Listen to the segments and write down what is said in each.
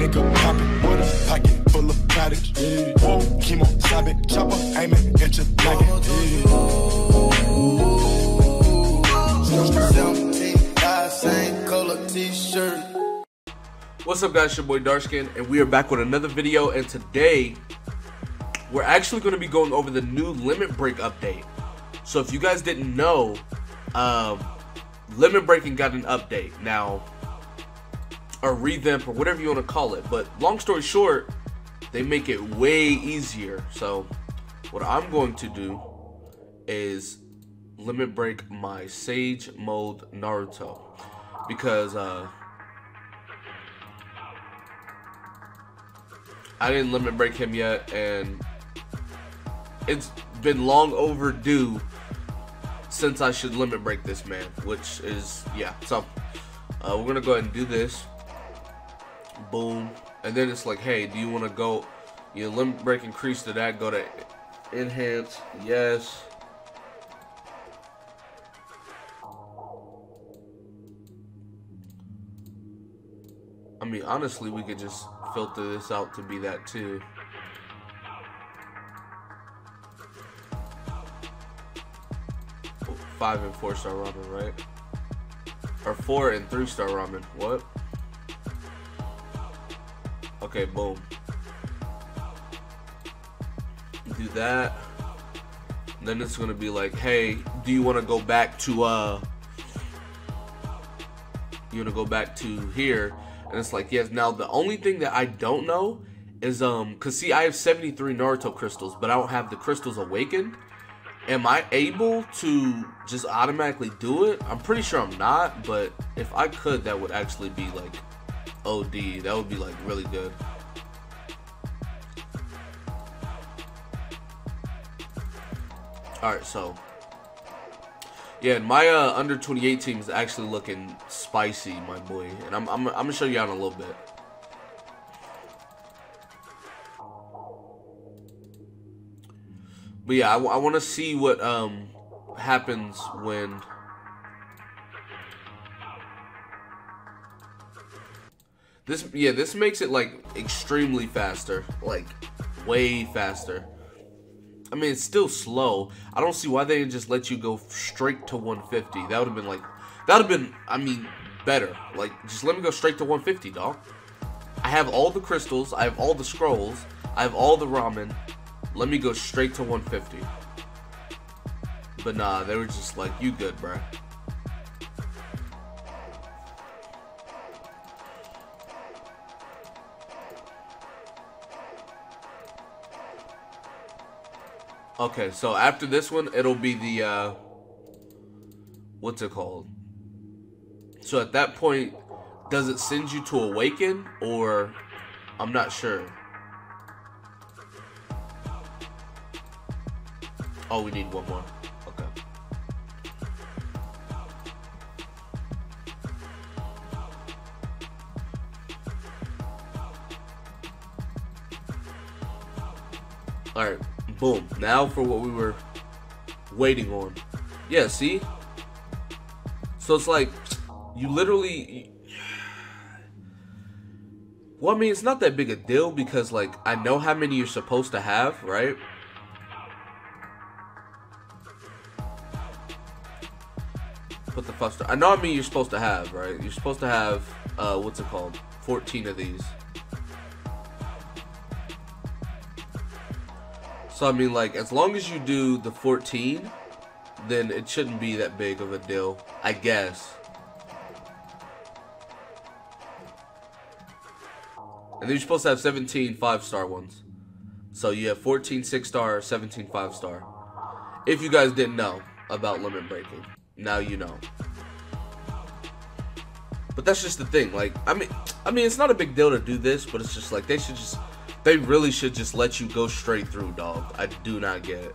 nigga poppin' with a pocket full of cottage. Whoa, chemo, stop it, chopper, aiming at your nugget. What's up guys, it's your boy DarkSkin, and we are back with another video, and today, we're actually going to be going over the new Limit Break update. So if you guys didn't know, um, Limit Breaking got an update. Now, a revamp or whatever you want to call it, but long story short, they make it way easier. So what I'm going to do is limit break my Sage Mode Naruto because uh, I didn't limit break him yet, and it's been long overdue since I should limit break this man, which is, yeah, so uh, we're gonna go ahead and do this. Boom. And then it's like, hey, do you want to go, you know, limit break increase to that, go to enhance, yes. I mean, honestly, we could just filter this out to be that too. Five and four star ramen, right? Or four and three star ramen. What? Okay, boom. Do that. Then it's gonna be like, hey, do you wanna go back to uh you wanna go back to here? And it's like, yes. Now the only thing that I don't know is um, cause see, I have 73 Naruto crystals, but I don't have the crystals awakened. Am I able to just automatically do it? I'm pretty sure I'm not, but if I could, that would actually be like OD. That would be like really good. Alright, so yeah, my uh, under 28 team is actually looking spicy, my boy. And I'm, I'm, I'm to show you out in a little bit. But yeah, I, I want to see what um, happens when... This, yeah, this makes it, like, extremely faster. Like, way faster. I mean, it's still slow. I don't see why they didn't just let you go straight to 150. That would have been like, that would have been, I mean, better. Like, just let me go straight to 150, dog. I have all the crystals. I have all the scrolls. I have all the ramen. Let me go straight to 150. But nah, they were just like, you good, bruh. Okay, so after this one, it'll be the, uh, what's it called? So at that point, does it send you to awaken, or, I'm not sure. Oh, we need one more. Okay. Alright. Boom. Now for what we were waiting on. Yeah, see? So it's like, you literally... Well, I mean, it's not that big a deal because, like, I know how many you're supposed to have, right? Put the fuster. I know I mean you're supposed to have, right? You're supposed to have, uh, what's it called? 14 of these. So I mean, like, as long as you do the 14, then it shouldn't be that big of a deal, I guess. And then you're supposed to have 17 5-star ones. So you have 14 6-star, 17 5-star. If you guys didn't know about limit breaking, now you know. But that's just the thing. Like, I mean, I mean, it's not a big deal to do this, but it's just like they should just they really should just let you go straight through, dog. I do not get it.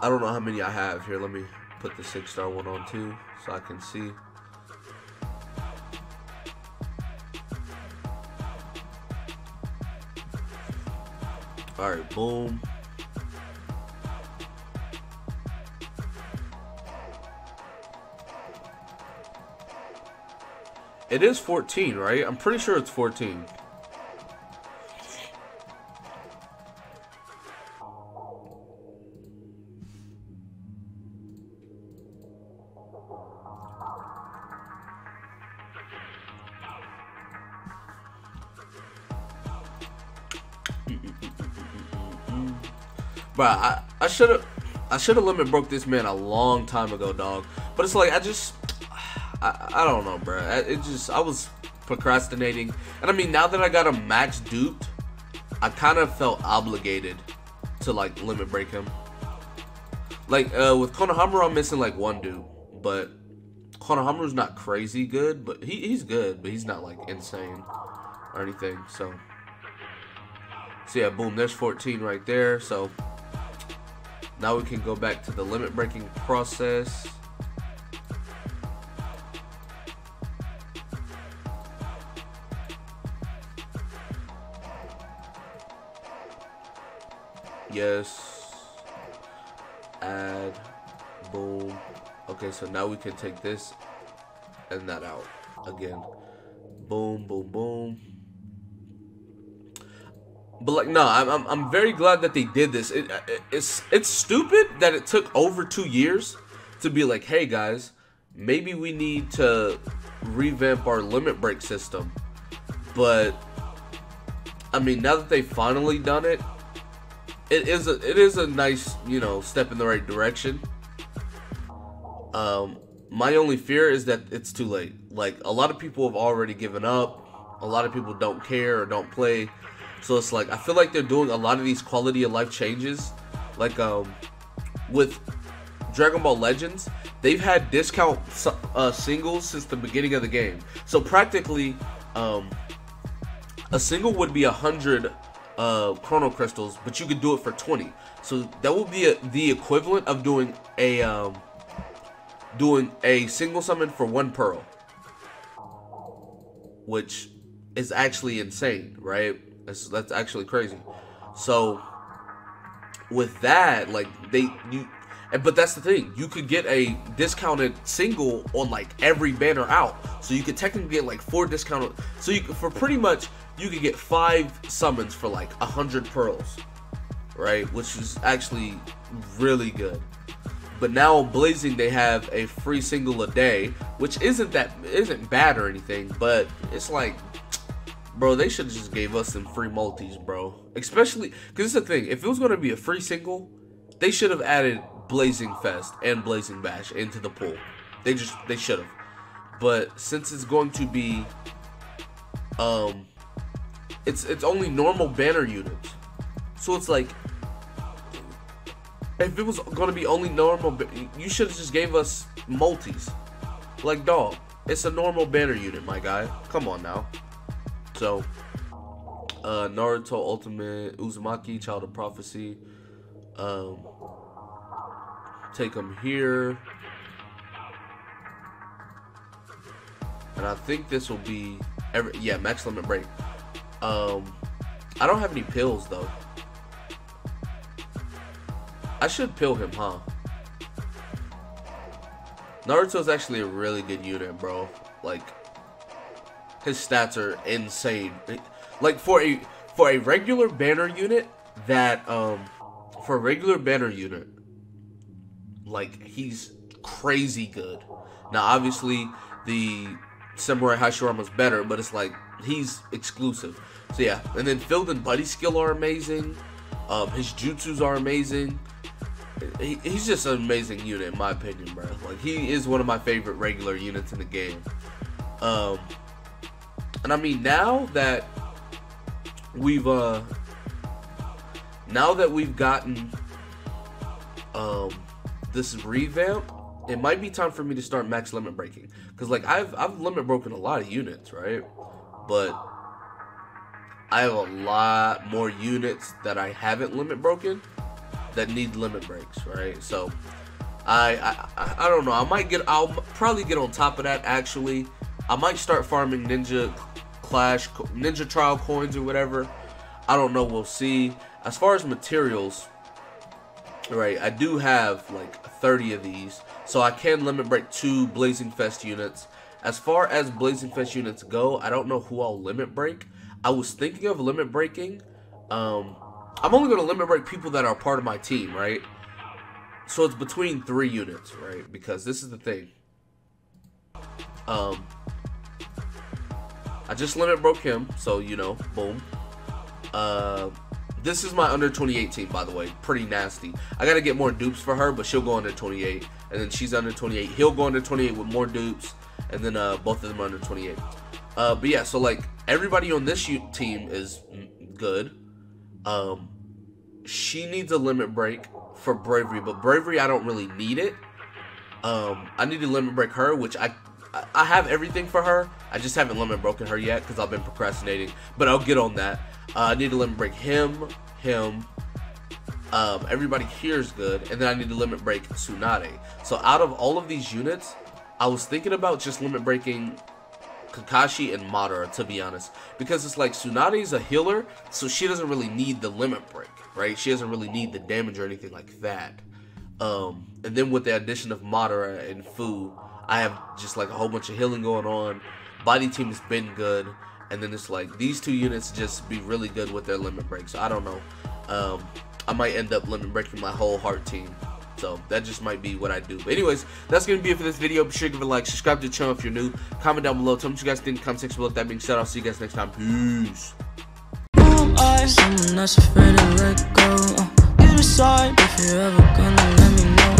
I don't know how many I have here. Let me put the six star one on too so I can see. All right, boom. It is 14, right? I'm pretty sure it's 14. But I, should have I should have limit broke this man a long time ago, dog. But it's like I just I, I don't know, bro. It just I was procrastinating, and I mean now that I got a max duped, I kind of felt obligated to like limit break him. Like uh, with Konohamaru, I'm missing like one dude, but Konohamaru's not crazy good, but he, he's good, but he's not like insane or anything. So, so yeah, boom, there's 14 right there. So now we can go back to the limit breaking process. Yes. Add. Boom. Okay, so now we can take this and that out again. Boom, boom, boom. But like, no, I'm, I'm, I'm very glad that they did this. It, it, it's it's stupid that it took over two years to be like, hey guys, maybe we need to revamp our limit break system. But I mean, now that they've finally done it, it is a it is a nice you know step in the right direction. Um, my only fear is that it's too late. Like a lot of people have already given up. A lot of people don't care or don't play so it's like I feel like they're doing a lot of these quality of life changes, like um, with Dragon Ball Legends. They've had discount uh, singles since the beginning of the game. So practically, um, a single would be a hundred uh, Chrono Crystals, but you could do it for twenty. So that would be a, the equivalent of doing a um, doing a single summon for one pearl, which is actually insane, right? That's that's actually crazy. So with that, like they you but that's the thing. You could get a discounted single on like every banner out. So you could technically get like four discounted. So you for pretty much you could get five summons for like a hundred pearls, right? Which is actually really good. But now on Blazing they have a free single a day, which isn't that isn't bad or anything, but it's like Bro, they should have just gave us some free multis, bro. Especially, because it's the thing, if it was going to be a free single, they should have added Blazing Fest and Blazing Bash into the pool. They just, they should have. But since it's going to be, um, it's, it's only normal banner units. So it's like, if it was going to be only normal, you should have just gave us multis. Like, dog, it's a normal banner unit, my guy. Come on now. So, uh, Naruto Ultimate Uzumaki Child of Prophecy. Um, take them here. And I think this will be every yeah max limit break. Um, I don't have any pills though. I should pill him, huh? Naruto's actually a really good unit, bro. Like, his stats are insane. Like for a for a regular banner unit that um for a regular banner unit like he's crazy good. Now obviously the Samurai Hashirama's better, but it's like he's exclusive. So yeah, and then Field and Buddy skill are amazing. Um, his jutsus are amazing. He, he's just an amazing unit in my opinion, bro. Like he is one of my favorite regular units in the game. Um, and I mean, now that we've uh now that we've gotten um this revamp, it might be time for me to start max limit breaking. Cause like I've I've limit broken a lot of units, right? But I have a lot more units that I haven't limit broken that need limit breaks, right? So I, I I don't know. I might get. I'll probably get on top of that. Actually, I might start farming ninja Clash, Ninja Trial coins or whatever. I don't know. We'll see. As far as materials, right, I do have like 30 of these. So I can limit break two Blazing Fest units. As far as Blazing Fest units go, I don't know who I'll limit break. I was thinking of limit breaking. Um, I'm only going to limit break people that are part of my team, right? So it's between three units, right? Because this is the thing. Um, I just limit broke him, so you know, boom. Uh, this is my under 28 team, by the way. Pretty nasty. I gotta get more dupes for her, but she'll go under 28, and then she's under 28. He'll go under 28 with more dupes, and then uh, both of them are under 28. Uh, but yeah, so like everybody on this team is good. Um, she needs a limit break for bravery, but bravery I don't really need it. Um, I need to limit break her, which I I have everything for her. I just haven't limit broken her yet because I've been procrastinating. But I'll get on that. Uh, I need to limit break him, him. Um, everybody here is good, and then I need to limit break Tsunade. So out of all of these units, I was thinking about just limit breaking Kakashi and Madara, to be honest. Because it's like Tsunade is a healer, so she doesn't really need the limit break, right? She doesn't really need the damage or anything like that. Um, and then with the addition of Madara and Fu, I have just like a whole bunch of healing going on. Body team has been good and then it's like these two units just be really good with their limit break. So I don't know. Um, I might end up limit breaking my whole heart team. So that just might be what I do. But anyways, that's gonna be it for this video. Be sure to give it a like, subscribe to the channel if you're new. Comment down below. Tell me what you guys think comment section below. That being said, I'll see you guys next time. Peace. Afraid to let go. Uh, if you're ever gonna let me know